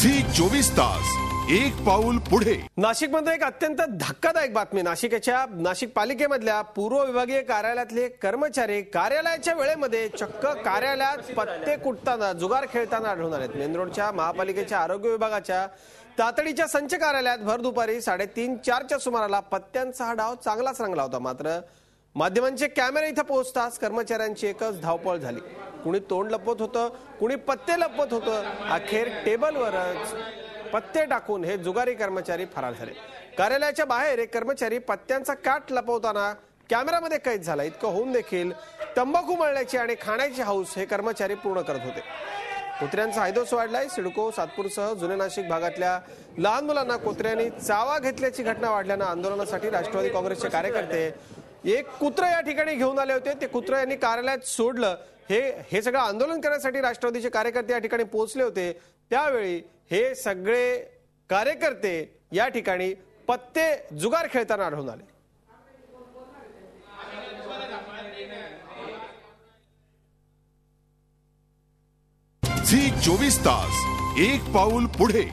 Zee चोवीस तास एक पाऊल पुढे. नाशिकमध्ये एक अत्यंत धक्कादायक बातमी. नाशिकच्या नाशिक पालिकेमधल्या पूर्व विभागीय कार्यालयातले कर्मचारी कार्यालयाच्या वेळेमध्ये चक्क कार्यालयात पत्ते कुटताना जुगार खेळताना आढळून आलेत. मेन रोडच्या महापालिकेच्या आरोग्य विभागाच्या तातडीच्या संच कार्यालयात भर दुपारी साडेतीन चारच्या सुमाराला पत्त्यांचा हा डाव चांगलाच रंगला होता. मात्र माध्यमांचे कॅमेरे इथं पोहोचताच कर्मचाऱ्यांची एकच धावपळ झाली. कुणी तोंड लपवत होतं कुणी पत्ते लपवत होतं. अखेर टेबलवरच पत्ते टाकून हे जुगारी कर्मचारी फरार झाले. कार्यालयाच्या बाहेर एक कर्मचारी पत्त्यांचा काट लपवताना कॅमेरामध्ये कैद झाला. इतकं होऊन देखील तंबाखू मळण्याची आणि खाण्याची हौस हे कर्मचारी पूर्ण करत होते. कुत्र्यांचा हायदोस वाढलाय. सिडको सातपूरसह जुने नाशिक भागातल्या लहान मुलांना कुत्र्यांनी चावा घेतल्याची घटना वाढल्यानं आंदोलनासाठी राष्ट्रवादी काँग्रेसचे कार्यकर्ते एक कुत्र या ठिकाणी घेऊन आले होते. ते कुत्र यांनी कार्यालयात सोडलं. हे हे सगळं आंदोलन करण्यासाठी राष्ट्रवादीचे कार्यकर्ते या ठिकाणी पोहोचले होते. त्यावेळी हे सगळे कार्यकर्ते या ठिकाणी पत्ते जुगार खेळताना आढळून आले. झी चोवीस तास एक पाऊल पुढे.